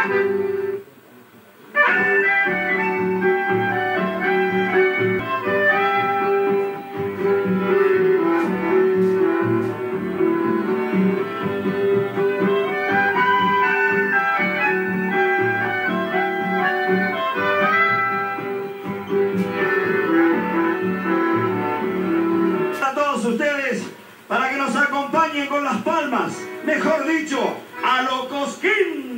A todos ustedes, para que nos acompañen con las palmas, mejor dicho, a lo cosquín.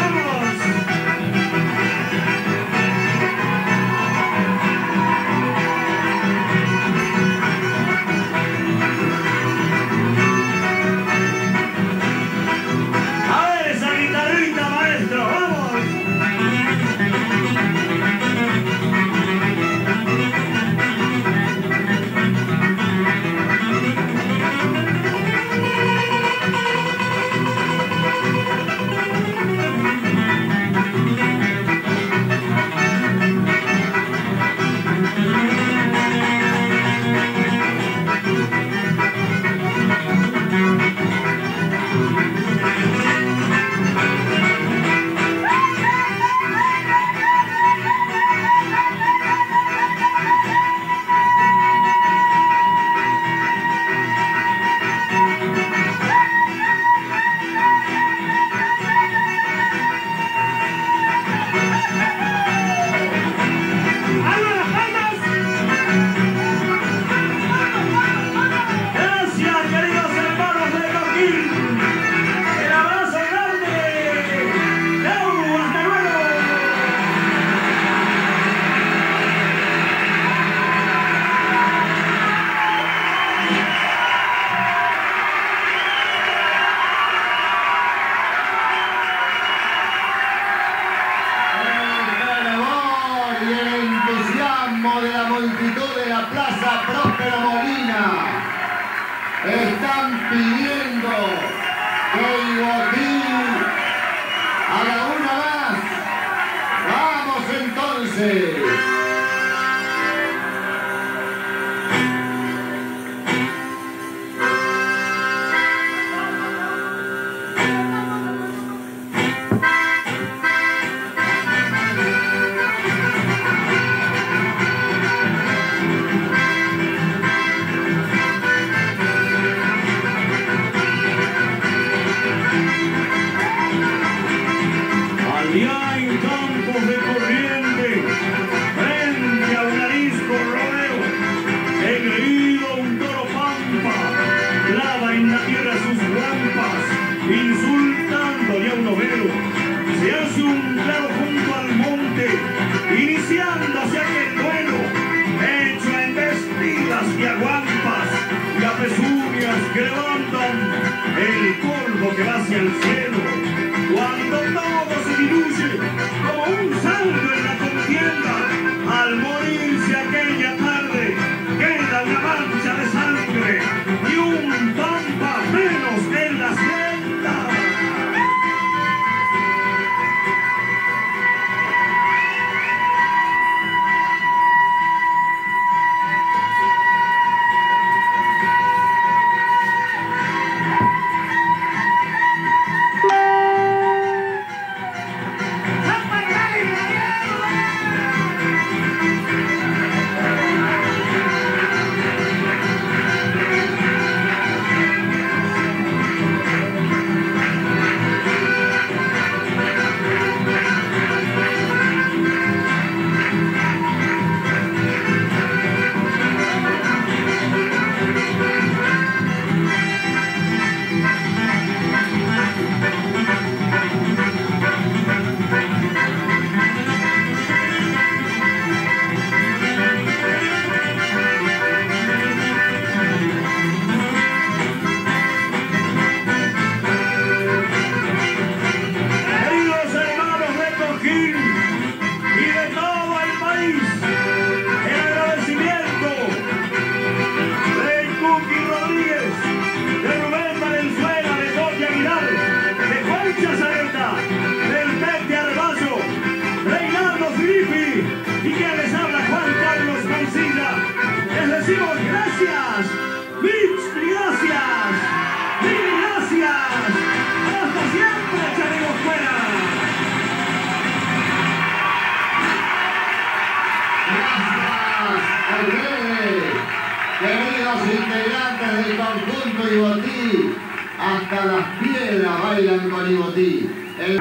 Liberal. de la Plaza Próspero Molina están pidiendo que el botín haga una más. ¡Vamos entonces! tierra sus rampas, insultándole a un overo. Se hace un claro junto al monte, iniciando hacia aquel duelo, hecho en vestidas y aguampas, y a pezuñas que levantan el polvo que va hacia el cielo. Cuando todo se diluye, queridos integrantes del conjunto Ibotí, hasta las piedras bailan con Ibotí. El...